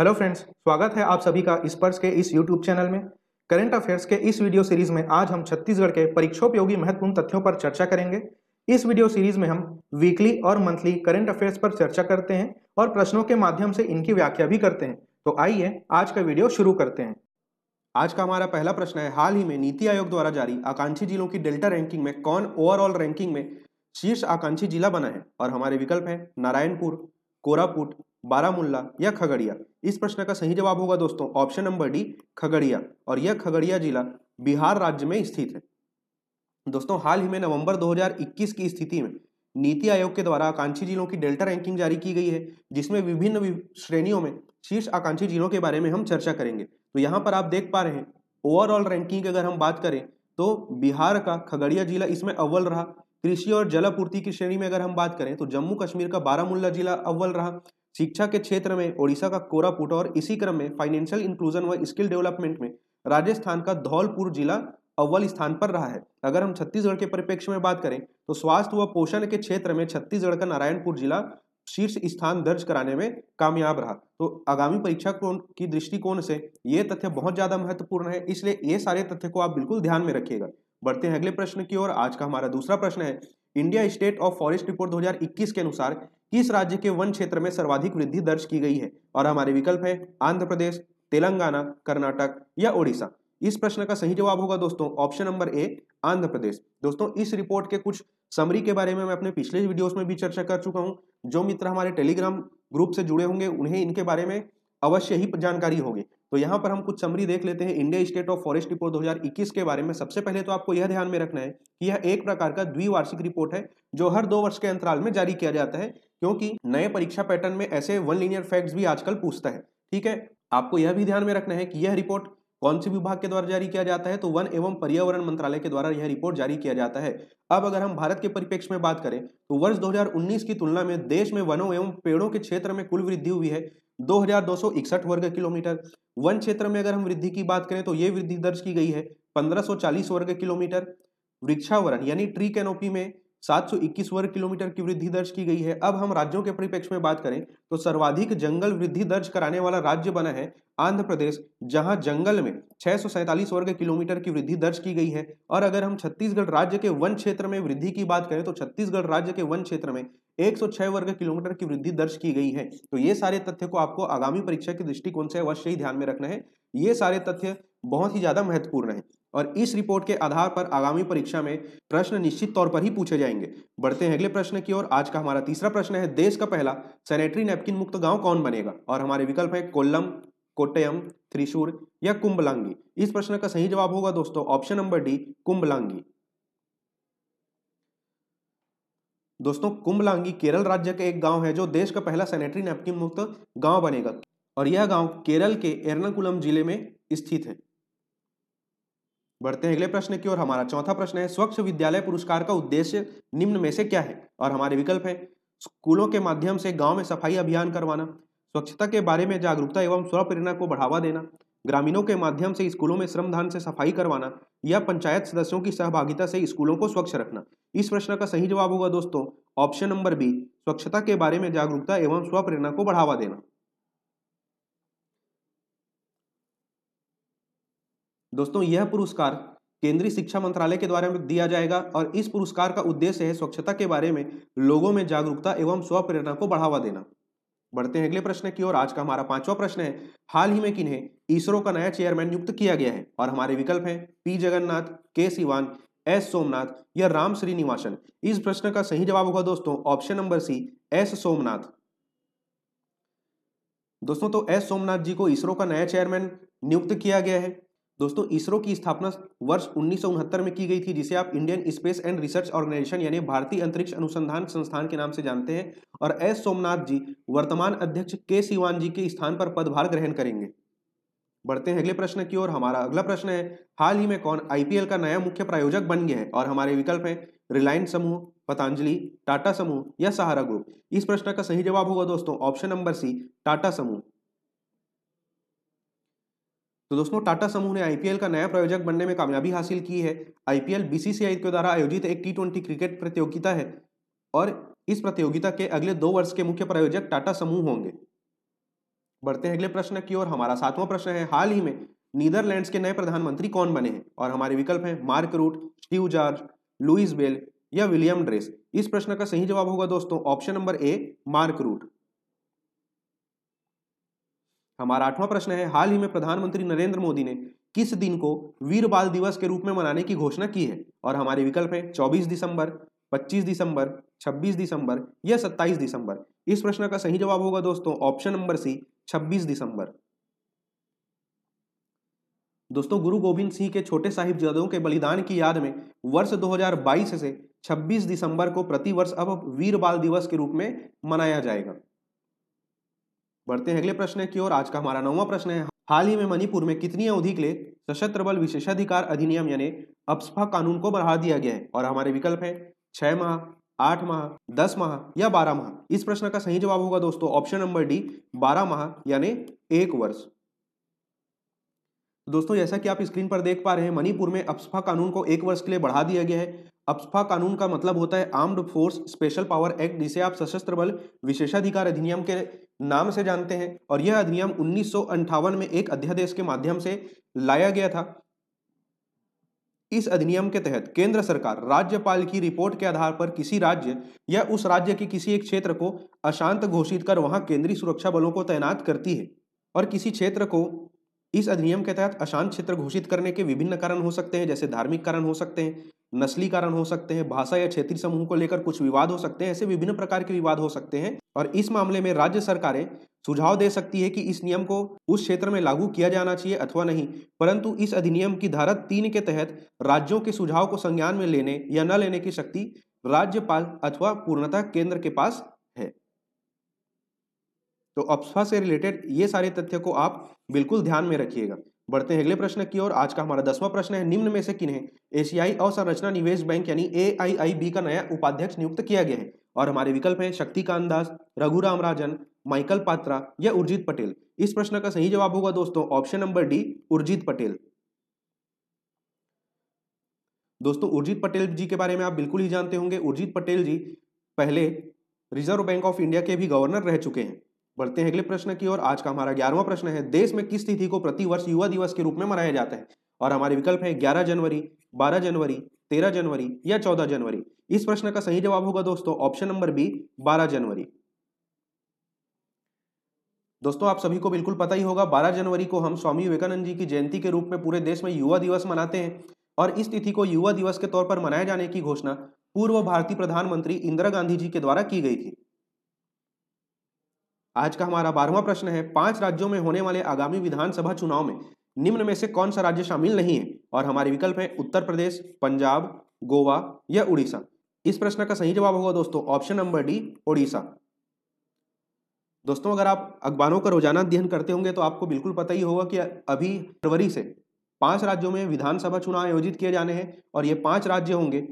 Hello friends, स्वागत है आप सभी का स्पर्श के इस यूट्यूब चैनल में। करंट अफेयर्स के इस वीडियो सीरीज़ में आज हम छत्तीसगढ़ के परीक्षोपयोगी महत्वपूर्ण तथ्यों पर चर्चा करेंगे। इस वीडियो सीरीज़ में हम वीकली और मंथली करंट अफेयर्स पर चर्चा करते हैं और प्रश्नों के माध्यम से इनकी व्याख्या भी करते हैं। तो आइए आज का वीडियो शुरू करते हैं। आज का हमारा पहला प्रश्न है, हाल ही में नीति आयोग द्वारा जारी आकांक्षी जिलों की डेल्टा रैंकिंग में कौन ओवरऑल रैंकिंग में शीर्ष आकांक्षी जिला बना है? और हमारे विकल्प हैं, नारायणपुर, कोरापुट बारामुल्ला या खगड़िया? इस प्रश्न का सही जवाब होगा दोस्तों, ऑप्शन नंबर डी, खगड़िया। और यह खगड़िया जिला बिहार राज्य में स्थित है। दोस्तों, हाल ही में नवंबर 2021 की स्थिति में नीति आयोग के द्वारा आकांक्षी जिलों की डेल्टा रैंकिंग जारी की गई है, जिसमें विभिन्न श्रेणियों में शीर्ष आकांक्षी जिलों के बारे में हम चर्चा करेंगे। तो यहाँ पर आप देख पा रहे हैं ओवरऑल रैंकिंग की अगर हम बात करें तो बिहार का खगड़िया जिला इसमें अव्वल रहा। कृषि और जल आपूर्ति की श्रेणी में अगर हम बात करें तो जम्मू कश्मीर का बारामुल्ला जिला अव्वल रहा। शिक्षा के क्षेत्र में, ओडिशा का कोरापुट और इसी क्रम में फाइनेंशियल इंक्लूजन व स्किल डेवलपमेंट में राजस्थान का धौलपुर जिला अव्वल स्थान पर रहा है। अगर हम छत्तीसगढ़ के परिप्रेक्ष्य में बात करें तो स्वास्थ्य व पोषण के क्षेत्र में छत्तीसगढ़ का नारायणपुर जिला शीर्ष स्थान दर्ज कराने में कामयाब रहा। तो आगामी परीक्षा की दृष्टिकोण से ये तथ्य बहुत ज़्यादा महत्वपूर्ण है, इसलिए ये सारे तथ्य को आप बिल्कुल ध्यान में रखिएगा। बढ़ते हैं अगले प्रश्न की ओर। आज का हमारा दूसरा प्रश्न है। India state of forest report 2021 के अनुसार किस राज्य के वन क्षेत्र में सर्वाधिक वृद्धि दर्ज की गई है? और हमारे विकल्प है आंध्र प्रदेश, तेलंगाना, कर्नाटक या ओडिशा। इस प्रश्न का सही जवाब होगा दोस्तों, option number A, Andhra Pradesh. दोस्तों, इस रिपोर्ट के कुछ समरी के बारे में मैं अपने पिछले वीडियोस में भी चर्चा कर चुका हूँ। जो मित्र हमारे टेलीग्राम ग्रुप से जुड़े होंगे, उन्हें इनके बारे में अवश्य ही जानकारी होगी। तो यहाँ पर हम कुछ समरी देख लेते हैं। India state of forest report 2021 के बारे में। सबसे पहले तो आपको यह ध्यान में रखना है कि यह एक प्रकार का द्विवार्षिक रिपोर्ट है, जो हर दो वर्ष के अंतराल में जारी किया जाता है, क्योंकि नए परीक्षा पैटर्न में ऐसे वन लीनियर फैक्ट्स भी आजकल पूछता है। ठीक है? आपको यह भी ध्यान में रखना है कि यह रिपोर्ट कौन से विभाग के द्वारा जारी किया जाता है? तो वन एवं पर्यावरण मंत्रालय के द्वारा यह रिपोर्ट जारी किया जाता है। अब अगर हम भारत के परिप्रेक्ष्य में बात करें तो वर्ष 2019 की तुलना में देश में वनों एवं पेड़ों के क्षेत्र में कुल वृद्धि हुई है। दो हज़ार दो सौ इकसठ वर्ग किलोमीटर। वन क्षेत्र में अगर हम वृद्धि की बात करें तो ये वृद्धि दर्ज की गई है 1540 वर्ग किलोमीटर। वृक्षावरण यानी ट्री कैनोपी में 721 वर्ग किलोमीटर की वृद्धि दर्ज की गई है। अब हम राज्यों के परिप्रेक्ष्य में बात करें तो सर्वाधिक जंगल वृद्धि दर्ज कराने वाला राज्य बना है आंध्र प्रदेश, जहाँ जंगल में छह वर्ग किलोमीटर की वृद्धि दर्ज की गई है। और अगर हम छत्तीसगढ़ राज्य के वन क्षेत्र में वृद्धि की बात करें तो छत्तीसगढ़ राज्य के वन क्षेत्र में 106 वर्ग किलोमीटर की वृद्धि दर्ज की गई है। तो ये सारे तथ्य को आपको आगामी परीक्षा के दृष्टिकोण से अवश्य ही ध्यान में रखना है। ये सारे तथ्य बहुत ही ज़्यादा महत्वपूर्ण है और इस रिपोर्ट के आधार पर आगामी परीक्षा में प्रश्न निश्चित तौर पर ही पूछे जाएँगे। बढ़ते हैं अगले प्रश्न की ओर। आज का हमारा तीसरा प्रश्न है, देश का पहला सैनिटरी नैपकिन मुक्त गाँव कौन बनेगा? और हमारे विकल्प है कोल्लम कोट्टयम, त्रिशूर या कुंभलांगी? इस प्रश्न का सही जवाब होगा दोस्तों, ऑप्शन नंबर डी, कुंभलांगी। दोस्तों, कुंभलांगी केरल राज्य का एक गाँव है जो देश का पहला सैनिटरी नैपकिन मुक्त गाँव बनेगा और यह गाँव केरल के एर्नाकुलम ज़िले में स्थित है। बढ़ते हैं अगले प्रश्न की ओर। हमारा चौथा प्रश्न है, स्वच्छ विद्यालय पुरस्कार का उद्देश्य निम्न में से क्या है? और हमारे विकल्प है, स्कूलों के माध्यम से गाँव में सफ़ाई अभियान करवाना स्वच्छता के बारे में जागरूकता एवं स्वप्रेरणा को बढ़ावा देना, ग्रामीणों के माध्यम से स्कूलों में श्रमदान से सफ़ाई करवाना या पंचायत सदस्यों की सहभागिता से स्कूलों को स्वच्छ रखना। इस प्रश्न का सही जवाब होगा दोस्तों, ऑप्शन नंबर बी, स्वच्छता के बारे में जागरूकता एवं स्वप्रेरणा को बढ़ावा देना। दोस्तों, यह पुरस्कार केंद्रीय शिक्षा मंत्रालय के द्वारा दिया जाएगा और इस पुरस्कार का उद्देश्य है स्वच्छता के बारे में लोगों में जागरूकता एवं स्वप्रेरणा को बढ़ावा देना। बढ़ते हैं अगले प्रश्न की ओर। आज का हमारा पांचवा प्रश्न है, हाल ही में किन्हें इसरो का नया चेयरमैन नियुक्त किया गया है और हमारे विकल्प हैं पी जगन्नाथ, के सिवान, एस सोमनाथ या राम श्रीनिवासन। इस प्रश्न का सही जवाब होगा दोस्तों, option number C, S Somanath. दोस्तों तो एस सोमनाथ जी को इसरो का नया चेयरमैन नियुक्त किया गया है। दोस्तों, इसरो की स्थापना वर्ष उन्नीस सौ उनहत्तर में की गई थी, जिसे आप Indian space and research organization यानी भारतीय अंतरिक्ष अनुसंधान संस्थान के नाम से जानते हैं। और एस. सोमनाथ जी, वर्तमान अध्यक्ष के सिवान जी के स्थान पर पदभार ग्रहण करेंगे। बढ़ते हैं अगले प्रश्न की ओर। हमारा अगला प्रश्न है, हाल ही में कौन आईपीएल का नया मुख्य प्रायोजक बन गया है? और हमारे विकल्प हैं, रिलायंस समूह, पतंजलि, टाटा समूह या सहारा ग्रुप। इस प्रश्न का सही जवाब होगा दोस्तों, ऑप्शन नंबर सी, टाटा समूह। तो दोस्तों, टाटा समूह ने आईपीएल का नया प्रायोजक बनने में कामयाबी हासिल की है। आईपीएल बीसीसीआई के द्वारा आयोजित एक टी क्रिकेट प्रतियोगिता है और इस प्रतियोगिता के अगले दो वर्ष के मुख्य प्रायोजक टाटा समूह होंगे। बढ़ते हैं अगले प्रश्न की ओर। हमारा सातवां प्रश्न है, हाल ही में नीदरलैंड्स के नए प्रधानमंत्री कौन बने हैं? और हमारे विकल्प हैं Mark Root, Steve George, Louis Bell या विलियम ड्रेस। इस प्रश्न का सही जवाब होगा दोस्तों, option number A, Mark Root. हमारा आठवां प्रश्न है, हाल ही में प्रधानमंत्री नरेंद्र मोदी ने किस दिन को वीर बाल दिवस के रूप में मनाने की घोषणा की है? और हमारे विकल्प हैं 24 दिसंबर 25 दिसंबर 26 दिसंबर या 27 दिसंबर। इस प्रश्न का सही जवाब होगा दोस्तों, ऑप्शन नंबर सी 26 दिसंबर। दोस्तों, गुरु गोविंद सिंह के छोटे साहिबजादों के बलिदान की याद में वर्ष 2022 से 26 दिसंबर को प्रतिवर्ष अब वीर बाल दिवस के रूप में मनाया जाएगा। बढ़ते हैं अगले प्रश्न की ओर। आज का हमारा नौवा प्रश्न है। हाल ही में मणिपुर में कितनी अवधि के लिए सशस्त्र बल विशेषाधिकार अधिनियम यानी अप्सफा कानून को बढ़ा दिया गया है? और हमारे विकल्प है, छह माह, आठ माह, दस माह या बारह माह। इस प्रश्न का सही जवाब होगा दोस्तों, ऑप्शन नंबर डी, बारह माह यानी एक वर्ष। दोस्तों, जैसा कि आप स्क्रीन पर देख पा रहे हैं, मणिपुर में अप्सफा कानून को एक वर्ष के लिए बढ़ा दिया गया है। अप्सफा कानून का मतलब होता है armed force special power act, जिसे आप सशस्त्र बल विशेषाधिकार अधिनियम के नाम से जानते हैं, और यह अधिनियम उन्नीस में एक अध्यादेश के माध्यम से लाया गया था। इस अधिनियम के तहत केंद्र सरकार राज्यपाल की रिपोर्ट के आधार पर किसी राज्य या उस राज्य के किसी एक क्षेत्र को अशांत घोषित कर वहाँ केंद्रीय सुरक्षा बलों को तैनात करती है, और किसी क्षेत्र को इस अधिनियम के तहत अशांत क्षेत्र घोषित करने के विभिन्न कारण हो सकते हैं, जैसे धार्मिक कारण हो सकते हैं, नस्ली कारण हो सकते हैं, भाषा या क्षेत्रीय समूह को लेकर कुछ विवाद हो सकते हैं, ऐसे विभिन्न प्रकार के विवाद हो सकते हैं। और इस मामले में राज्य सरकारें सुझाव दे सकती है कि इस नियम को उस क्षेत्र में लागू किया जाना चाहिए अथवा नहीं, परंतु इस अधिनियम की धारा तीन के तहत राज्यों के सुझाव को संज्ञान में लेने या न लेने की शक्ति राज्यपाल अथवा पूर्णतः केंद्र के पास तो अप्सफा से रिलेटेड ये सारे तथ्य को आप बिल्कुल ध्यान में रखिएगा। बढ़ते हैं अगले प्रश्न की ओर। आज का हमारा दसवां प्रश्न है, निम्न में से किन्हें एशियाई अवसंरचना निवेश बैंक यानी एआईआईबी का नया उपाध्यक्ष नियुक्त किया गया है? और हमारे विकल्प हैं शक्तिकांत दास, रघुराम राजन, माइकल पात्रा या उर्जित पटेल। इस प्रश्न का सही जवाब होगा दोस्तों, option number D, Urjit Patel. दोस्तों, उर्जित पटेल जी के बारे में आप बिल्कुल ही जानते होंगे। उर्जित पटेल जी पहले रिज़र्व बैंक ऑफ़ इंडिया के भी गवर्नर रह चुके हैं। बढ़ते हैं अगले प्रश्न की ओर। आज का हमारा ग्यारहवा प्रश्न है, देश में किस तिथि को प्रतिवर्ष युवा दिवस के रूप में मनाया जाता है? और हमारे विकल्प है, ग्यारह जनवरी, बारह जनवरी, तेरह जनवरी या चौदह जनवरी। इस प्रश्न का सही जवाब होगा दोस्तों, ऑप्शन नंबर बी, बारह जनवरी। दोस्तों, आप सभी को बिल्कुल पता ही होगा 12 जनवरी को हम स्वामी विवेकानंद जी की जयंती के रूप में पूरे देश में युवा दिवस मनाते हैं। और इस तिथि को युवा दिवस के तौर पर मनाए जाने की घोषणा पूर्व भारतीय प्रधानमंत्री इंदिरा गांधी जी के द्वारा की गई थी। आज का हमारा बारहवा प्रश्न है, पाँच राज्यों में होने वाले आगामी विधानसभा चुनाव में निम्न में से कौन सा राज्य शामिल नहीं है? और हमारे विकल्प है उत्तर प्रदेश, पंजाब, गोवा या उड़ीसा। इस प्रश्न का सही जवाब होगा दोस्तों, ऑप्शन नंबर डी उड़ीसा दोस्तों, अगर आप अखबारों का रोज़ाना अध्ययन करते होंगे तो आपको बिल्कुल पता ही होगा कि अभी फरवरी से पाँच राज्यों में विधानसभा चुनाव आयोजित किए जाने हैं और ये पाँच राज्य होंगे,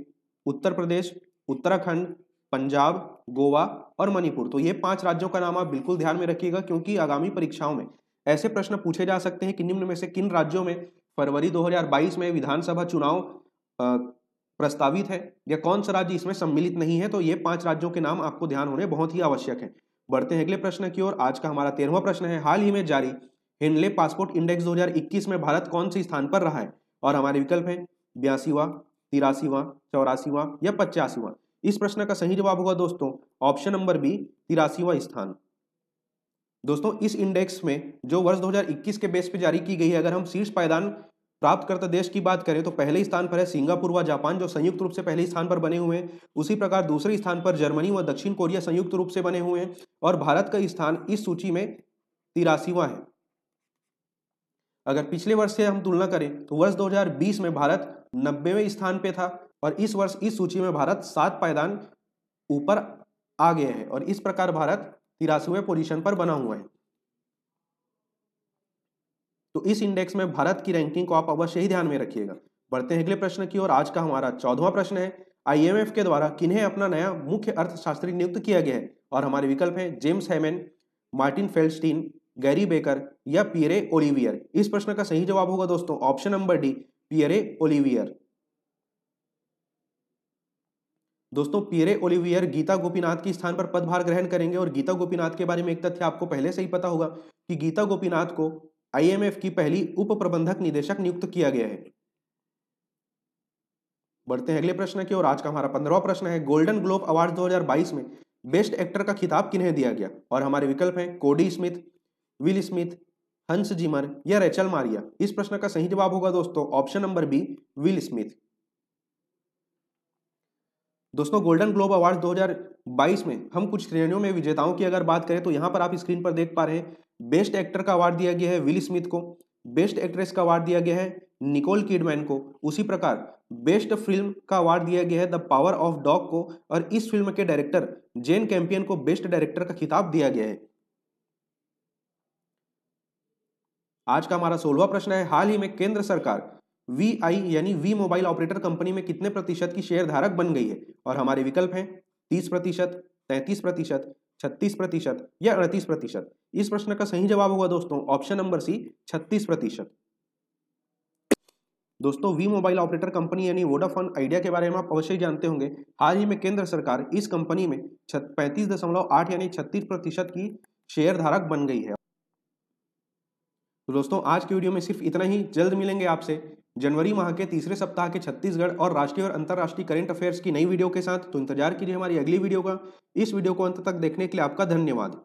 उत्तर प्रदेश, उत्तराखंड, पंजाब गोवा और मणिपुर। तो ये पाँच राज्यों का नाम आप बिल्कुल ध्यान में रखिएगा, क्योंकि आगामी परीक्षाओं में ऐसे प्रश्न पूछे जा सकते हैं कि निम्न में से किन राज्यों में फरवरी 2022 में विधानसभा चुनाव प्रस्तावित है या कौन सा राज्य इसमें सम्मिलित नहीं है। तो ये पाँच राज्यों के नाम आपको ध्यान होने बहुत ही आवश्यक है। बढ़ते हैं अगले प्रश्न की ओर। आज का हमारा तेरहवा प्रश्न है। हाल ही में जारी हिंडले पासपोर्ट इंडेक्स 2021 में भारत कौन से स्थान पर रहा है? और हमारे विकल्प हैं बयासीवा, तिरासीवा, चौरासीवा या पचासीवा। इस प्रश्न का सही जवाब होगा दोस्तों, ऑप्शन नंबर बी, तिरासीवा स्थान। दोस्तों, इस इंडेक्स में जो वर्ष 2021 के बेस पे जारी की गई है, अगर हम शीर्ष पायदान प्राप्त करते देश की बात करें तो पहले स्थान पर है सिंगापुर व जापान, जो संयुक्त रूप से पहले स्थान पर बने हुए हैं। उसी प्रकार दूसरे स्थान पर जर्मनी व दक्षिण कोरिया संयुक्त रूप से बने हुए हैं और भारत का स्थान इस सूची में तिरासीवा है। अगर पिछले वर्ष से हम तुलना करें तो वर्ष 2020 में भारत नब्बेवें स्थान पे था और इस वर्ष इस सूची में भारत सात पायदान ऊपर आ गए हैं और इस प्रकार भारत तिरासीवें पोजीशन पर बना हुआ है। तो इस इंडेक्स में भारत की रैंकिंग को आप अवश्य ही ध्यान में रखिएगा। बढ़ते हैं अगले प्रश्न की ओर। आज का हमारा चौदवा प्रश्न है। आईएमएफ के द्वारा किन्हें अपना नया मुख्य अर्थशास्त्री नियुक्त किया गया है? और हमारे विकल्प हैं James Heckman, Martin Feldstein, Gary Becker या पियरे ओलिवियर। इस प्रश्न का सही जवाब होगा दोस्तों, option number D, Pierre Olivier. दोस्तों, पीरे ओलिवियर गीता गोपीनाथ के स्थान पर पदभार ग्रहण करेंगे और गीता गोपीनाथ के बारे में एक तथ्य आपको पहले से ही पता होगा कि गीता गोपीनाथ को आईएमएफ की पहली उप प्रबंधक निदेशक नियुक्त किया गया है। बढ़ते हैं अगले प्रश्न की और आज का हमारा पंद्रवा प्रश्न है। गोल्डन ग्लोब अवार्ड 2022 में बेस्ट एक्टर का खिताब किन्हें दिया गया? और हमारे विकल्प हैं कोडी स्मिथ, विल स्मिथ, हंस जिमर या रेचल मारिया। इस प्रश्न का सही जवाब होगा दोस्तों, option number B, Will Smith. दोस्तों गोल्डन ग्लोब अवार्ड 2022 में हम कुछ श्रेणियों में विजेताओं की अगर बात करें तो यहाँ पर आप स्क्रीन पर देख पा रहे हैं बेस्ट एक्टर का अवार्ड दिया गया है विल स्मिथ को बेस्ट एक्ट्रेस का अवार्ड दिया गया है निकोल किडमैन को, उसी प्रकार बेस्ट फ़िल्म का अवार्ड दिया गया है द पावर ऑफ़ डॉग को और इस फ़िल्म के डायरेक्टर जेन कैंपियन को बेस्ट डायरेक्टर का खिताब दिया गया है। आज का हमारा सोलवा प्रश्न है, हाल ही में केंद्र सरकार वी आई यानी वी मोबाइल ऑपरेटर कंपनी में कितने प्रतिशत की शेयर धारक बन गई है? और हमारे विकल्प हैं, तीस प्रतिशत, तैतीस प्रतिशत, छत्तीस प्रतिशत या अड़तीस प्रतिशत। इस प्रश्न का सही जवाब होगा दोस्तों ऑप्शन नंबर सी छत्तीस प्रतिशत। दोस्तों वी मोबाइल ऑपरेटर कंपनी यानी वोडाफोन आइडिया के बारे में आप अवश्य जानते होंगे। हाल ही में केंद्र सरकार इस कंपनी में पैंतीस दशमलव आठ यानी छत्तीस प्रतिशत की शेयर धारक बन गई है। तो दोस्तों, आज की वीडियो में सिर्फ़ इतना ही। जल्द मिलेंगे आपसे। जनवरी माह के तीसरे सप्ताह के छत्तीसगढ़ और राष्ट्रीय और अंतर्राष्ट्रीय करंट अफेयर्स की नई वीडियो के साथ। तो इंतज़ार कीजिए हमारी अगली वीडियो का। इस वीडियो को अंत तक देखने के लिए आपका धन्यवाद।